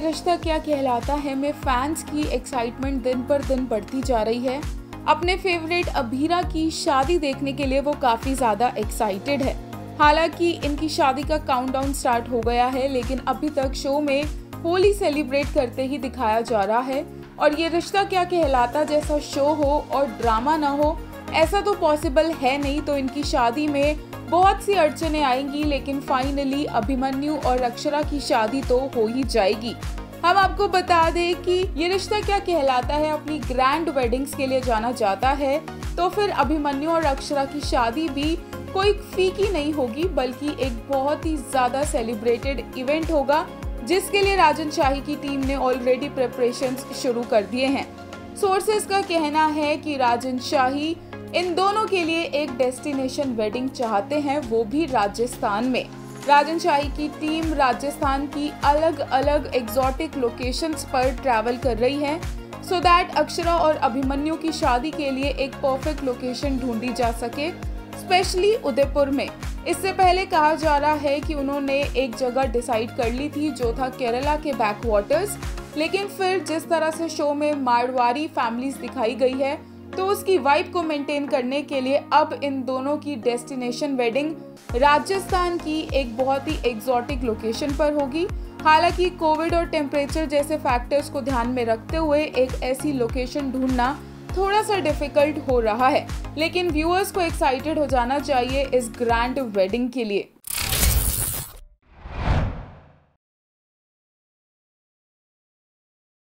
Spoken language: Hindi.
रिश्ता क्या कहलाता है? में फैंस की एक्साइटमेंट दिन पर दिन बढ़ती जा रही है। अपने फेवरेट अभीरा की शादी देखने के लिए वो काफ़ी ज़्यादा एक्साइटेड है। हालाँकि इनकी शादी का काउंटडाउन स्टार्ट हो गया है, लेकिन अभी तक शो में होली सेलिब्रेट करते ही दिखाया जा रहा है। और ये रिश्ता क्या कहलाता जैसा शो हो और ड्रामा ना हो, ऐसा तो पॉसिबल है नहीं तो इनकी शादी में बहुत सी अड़चने आएँगी, लेकिन फाइनली अभिमन्यु और अक्षरा की शादी तो हो ही जाएगी। हम आपको बता दें कि ये रिश्ता क्या कहलाता है, अपनी ग्रैंड वेडिंग्स के लिए जाना जाता है तो फिर अभिमन्यु और अक्षरा की शादी भी कोई फीकी नहीं होगी, बल्कि एक बहुत ही ज़्यादा सेलिब्रेटेड इवेंट होगा, जिसके लिए राजन शाही की टीम ने ऑलरेडी प्रिपरेशन शुरू कर दिए हैं। सोर्सेस का कहना है कि राजन शाही इन दोनों के लिए एक डेस्टिनेशन वेडिंग चाहते हैं, वो भी राजस्थान में। राजन शाही की टीम राजस्थान की अलग अलग एग्जॉटिक लोकेशंस पर ट्रैवल कर रही है। सो दैट अक्षरा और अभिमन्यु की शादी के लिए एक परफेक्ट लोकेशन ढूंढी जा सके स्पेशली उदयपुर में। इससे पहले कहा जा रहा है कि उन्होंने एक जगह डिसाइड कर ली थी, जो था केरला के बैक वाटर्स लेकिन फिर जिस तरह से शो में मारवाड़ी फैमिलीज़ दिखाई गई है तो उसकी वाइब को मेंटेन करने के लिए अब इन दोनों की डेस्टिनेशन वेडिंग राजस्थान की एक बहुत ही एग्जॉटिक लोकेशन पर होगी। हालाँकि कोविड और टेम्परेचर जैसे फैक्टर्स को ध्यान में रखते हुए एक ऐसी लोकेशन ढूंढना थोड़ा सा डिफ़िकल्ट हो रहा है। लेकिन व्यूअर्स को एक्साइटेड हो जाना चाहिए इस ग्रैंड वेडिंग के लिए।